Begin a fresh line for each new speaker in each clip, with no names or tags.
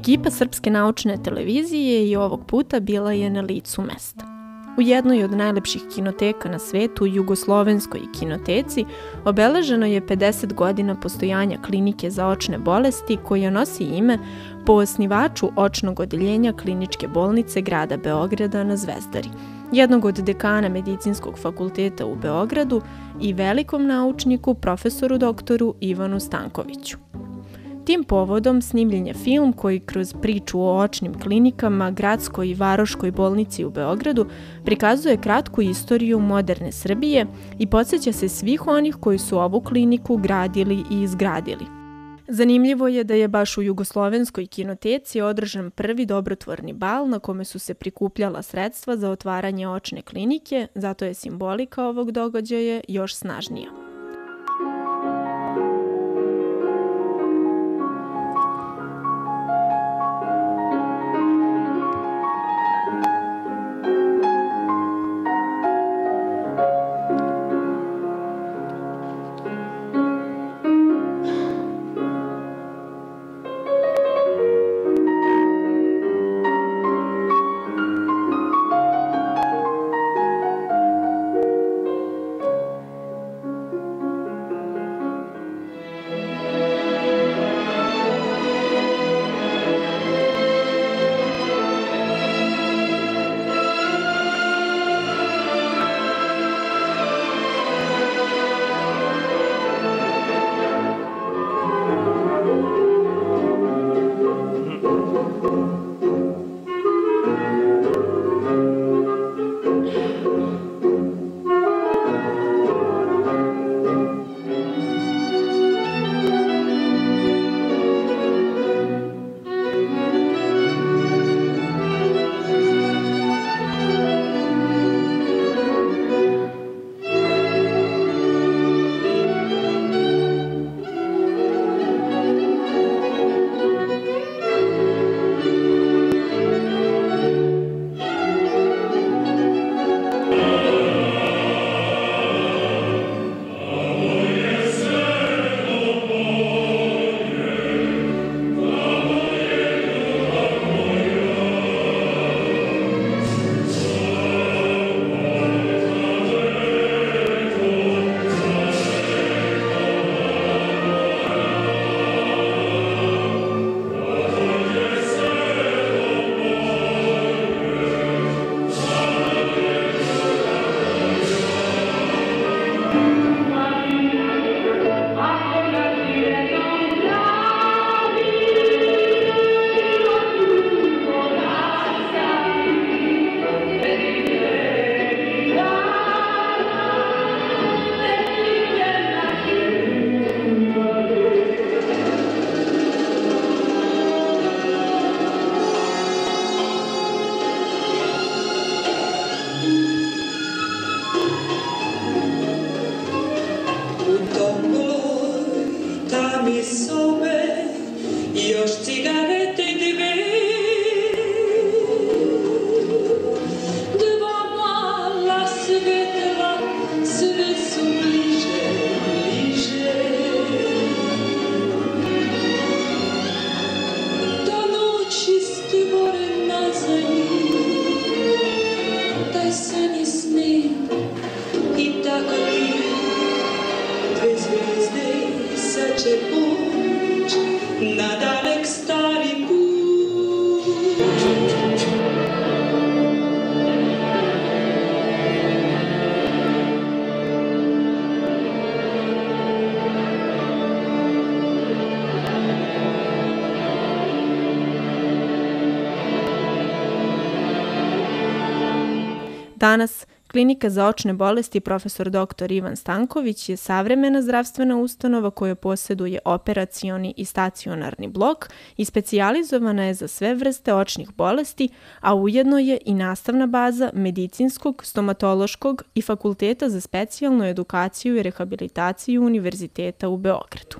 Ekipa Srpske naučne televizije i ovog puta bila je na licu mesta. U jednoj od najlepših kinoteka na svetu, Jugoslovenskoj kinoteci, obeleženo je 50 godina postojanja klinike za očne bolesti koja nosi ime po osnivaču očnog odeljenja kliničke bolnice grada Beograda na Zvezdari, jednog od dekana medicinskog fakulteta u Beogradu i velikom naučniku profesoru doktoru Ivanu Stankoviću. Tim povodom snimljen je film koji kroz priču o očnim klinikama, gradskoj i varoškoj bolnici u Beogradu prikazuje kratku istoriju moderne Srbije i podsjeća se svih onih koji su ovu kliniku gradili i izgradili. Zanimljivo je da je baš u Jugoslovenskoj kinoteci održan prvi dobrotvorni bal na kome su se prikupljala sredstva za otvaranje očne klinike, zato je simbolika ovog događaja još snažnija.
Timp dacă vii, vezi gândei să ce puci, nad Alex starii puci.
Danas Klinika za očne bolesti profesor dr. Ivan Stanković je savremena zdravstvena ustanova koja posjeduje operacioni i stacionarni blok i specijalizovana je za sve vrste očnih bolesti, a ujedno je i nastavna baza medicinskog, stomatološkog i fakulteta za specijalnu edukaciju i rehabilitaciju Univerziteta u Beogradu.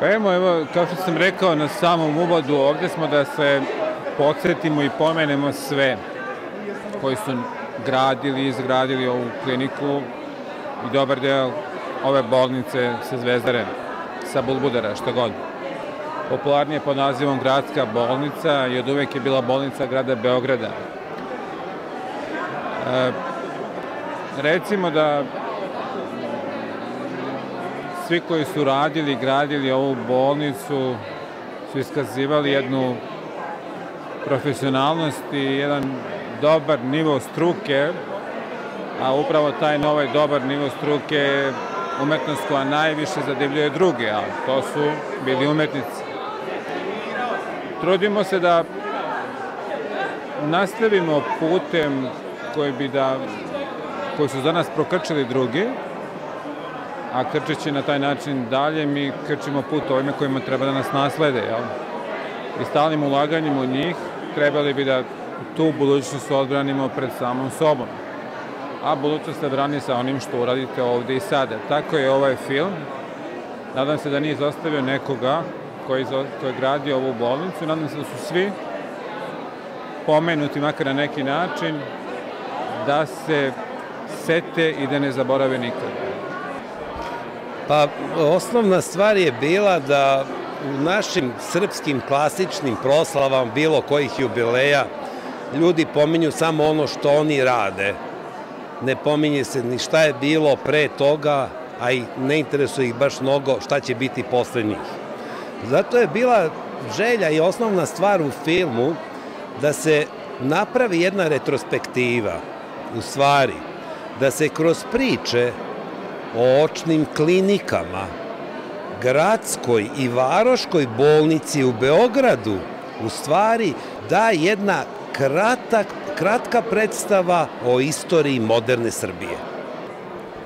Ajmo, evo, kao što sam rekao na samom uvodu, ovde smo da se podsjetimo i pomenemo sve koji su gradili, izgradili ovu kliniku i dobar deo ove bolnice sa Zvezdare, sa Bulbudara, što god. Popularnije pod nazivom Gradska bolnica i od uvek je bila bolnica grada Beograda. E, recimo da svi koji su radili gradili ovu bolnicu su iskazivali jednu profesionalnost i jedan dobar nivo struke, a upravo taj novaj dobar nivo struke je umetnost koja najviše zadivljuje druge, a to su bili umetnici. Trudimo se da nastavimo putem koji bi da koji su za nas prokrčili drugi, a krčeći na taj način dalje, mi krčimo put ovime kojima treba da nas naslede, jel? I stalnim ulaganjem u njih trebali bi da tu budućnost odbranimo pred samom sobom. A budućnost se brani sa onim što uradite ovde i sada. Tako je ovaj film. Nadam se da nije izostavio nekoga koji, koji je gradio ovu bolnicu. Nadam se da su svi pomenuti makar na neki način da se sete i da ne zaborave nikada.
Pa osnovna stvar je bila da u našim srpskim klasičnim proslavama bilo kojih jubileja ljudi pominju samo ono što oni rade. Ne pominje se ni šta je bilo pre toga, a i ne interesuje ih baš mnogo šta će biti posle njih. Zato je bila želja i osnovna stvar u filmu da se napravi jedna retrospektiva, u stvari, da se kroz priče o očnim klinikama, gradskoj i varoškoj bolnici u Beogradu u stvari da jedna kratak, kratka predstava o istoriji moderne Srbije.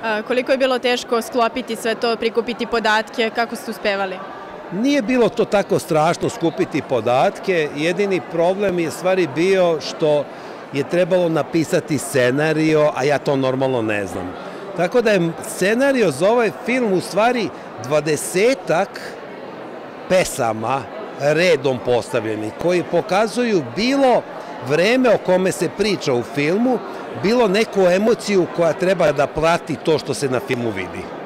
A, koliko je bilo teško sklopiti sve to, prikupiti podatke, kako ste uspevali?
Nije bilo to tako strašno skupiti podatke, jedini problem je stvari bio što je trebalo napisati scenario, a ja to normalno ne znam. Tako da je scenario za ovaj film u stvari dvadesetak pesama redom postavljeni, koji pokazuju bilo vreme o kome se priča u filmu, bilo neku emociju koja treba da plati to što se na filmu vidi.